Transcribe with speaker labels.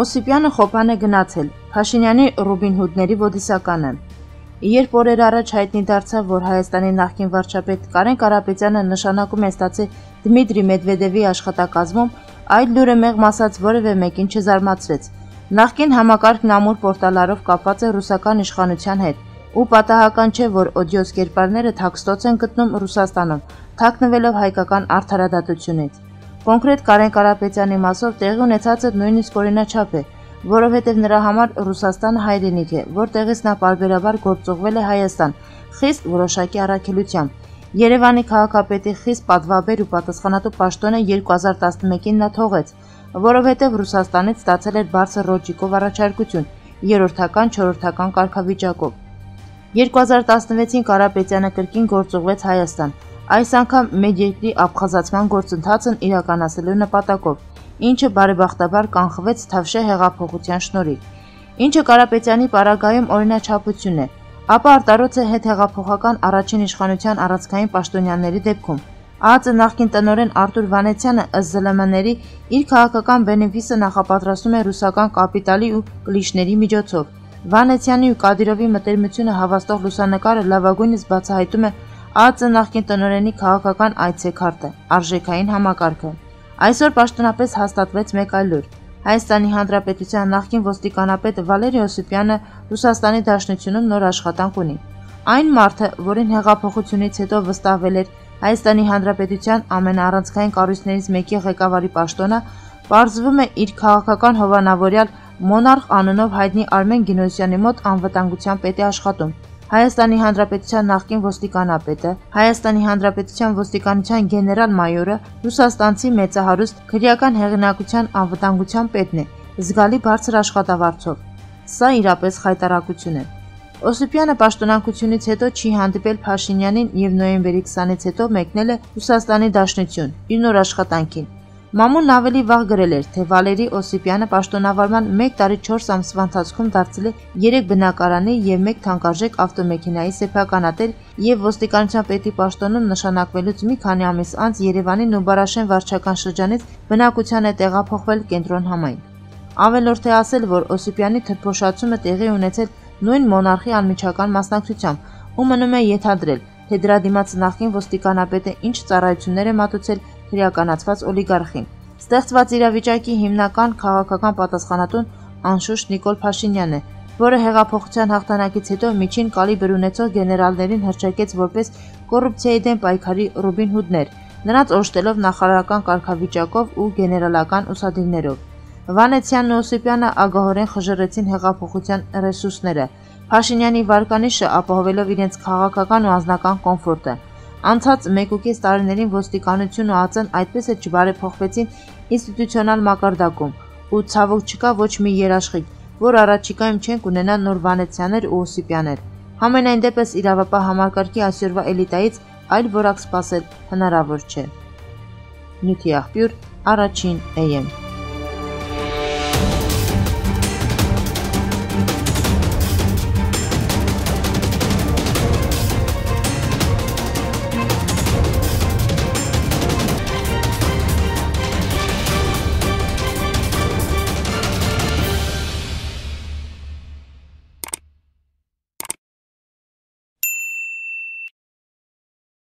Speaker 1: Օսիպյանը խոփան է գնացել, Փաշինյանի Ռուբին Հուդների ոդիսականը։ Երբ օրեր առաջ հայտնի դարձավ, որ Հայաստանի նախկին վարչապետ Կարեն Կարապետյանը նշանակում է ստացել Դմիտրի Մեդվեդևի աշխատակազմում, այդ լուրը մեղմ ասած որևէ մեկին չզարմացրեց։ Նախկին համակարգն ամուր պորտալարով կապված է ռուսական իշխանության հետ, ու պատահական չէ, որ օդիոս կերպարները թաքստոց են գտնում Ռուսաստանում, թաքնվելով հայկական արդարադատությունից։ Կոնկրետ Կարեն Կարապետյանի մասով տեղի ունեցածը նույնիսկ օրինաչափ է, որովհետև նրա համար Ռուսաստանը հայրենիք է, որտեղից նա պարբերաբար գործողվել է Հայաստան, խիստ որոշակի առաքելությամբ։ Երևանի քաղաքապետի խիստ պատվաբեր ու պատասխանատու պաշտոնը 2011-ին նա թողեց, որովհետև Ռուսաստանից ստացել էր բարձր ռոճիկով առաջարկություն, երրորդական, չորրորդական կարգավիճակով։ 2016-ին Կարապետյանը կրկին գործուղվեց Հայաստան, այս անգամ մեր երկրի աբխազացման գործընթացն իրականացնելու նպատակով ինչը բարեբախտաբար կանխվեց Թավշե հեղափոխության շնորհիվ, ինչը Կարապետյանի պարագայում օրինաչափություն է, ապա արտարոց է հետ հեղափոխական առաջին իշխանության առածքային պաշտոնյաների դեպքում։ ԱԱԾ նախկին տնորեն Արտուր Վանեցյանը ըստ ԶԼՄ-ների իր քաղաքական բենեֆիսը նախապատրաստում է ռուսական կապիտալի ու կլիշների միջոցով։ Վանեցյանի ու Կադիրովի մտերմությունը հավաստող լուսանկարը լավագույնս բացահայտում է ԱԱԾ նախկին տնորենի քաղաքական այցեքարտը, արժեքային համակարգը։ Այսօր պաշտոնապես հաստատվեց մեկ այլ լուր։ Հայաստանի Հանրապետության նախկին ոստիկանապետ Վալերի Օսիպյանը Ռուսաստանի Դաշնությունում նոր աշխատանք ունի։ Այն մարդը, որին հեղափոխությունից հետո վստահվել էր Հայաստանի Հանրապետության ամենաառանցքային կառույցներից մեկի ղեկավարի պաշտոնը, բարձվում է իր քաղաքական հովանավորյալ Մոնարխ անունով հայտնի Արմեն Գինոսյանի մոտ անվտանգության պետի աշխատում։ Հայաստանի Հանրապետության նախկին ոստիկանապետը, Հայաստանի Հանրապետության ոստիկանության գեներալ-մայորը, ռուսաստանցի մեծահարուստ քրեական հեղինակության անվտանգության պետն է, զգալի բարձր աշխատավարձով։ Սա իրապես խայտարակություն է։ Օսիպյանը պաշտոնակությունից հետո չի հանդիպել Փաշինյանին եւ նոյեմբերի 20-ից հետո մեկնել է Ռուսաստանի Դաշնություն իր նոր աշխատանքին։ Մամունն ավելի վաղ գրել էր, թե Վալերի Օսիպյանը պաշտոնավարման 1 տարի 4 ամսվա ընթացքում դարձել է 3 բնակարանի եւ 1 թանկարժեք ավտոմեքենայի սեփականատեր եւ ոստիկանության պետի պաշտոնում նշանակվելուց մի քանի ամիս անց Երևանի Նուբարաշեն վարչական շրջանից բնակության է տեղափոխվել կենտրոն համայնք։ Ավելորդ է ասել, որ Օսիպյանի թրփոշացումը տեղի ունեցել նույն մոնարխի անմիջական մասնակցությամբ ու մնում է ենթադրել, թե դրա դիմաց նախին ոստիկանապետը ինչ ծառայություններ է մատուցել քրեականացված օլիգարխին։ Ստեղծված իրավիճակի հիմնական քաղաքական պատասխանատուն անշուշտ Նիկոլ Փաշինյանն է, որը հեղափոխության հաղթանակից հետո միջին կալիբր ունեցող գեներալներին հրճակեց որպես կոռուպցիայի դեմ պայքարի Ռոբին Հուդներ, նրանց օժտելով նախարարական կարգավիճակով ու գեներալական ուսադիրներով։ Վանեցյանն ու Օսիպյանը ագահորեն խժռեցին հեղափոխության ռեսուրսները, Փաշինյանի վարկանիշը ապահովելով իրենց քաղաքական ու անձնական կոմֆորտը։ Անցած 1.5 տարիներին ոստիկանությունն ու ԱԾ-ն այդպես էլ չբարեփոխվեցին ինստիտուցիոնալ մակարդակում, ու ցավոք չկա ոչ մի երաշխիք, որ առաջիկայում չենք ունենա նոր Վանեցյաներ ու Օսիպյաներ։ Համենայն դեպս իրավապահ համակարգի այսօրվա էլիտայից այլ որակ սпасել հնարավոր չէ։ Նյութի աղբյուր առաջին AM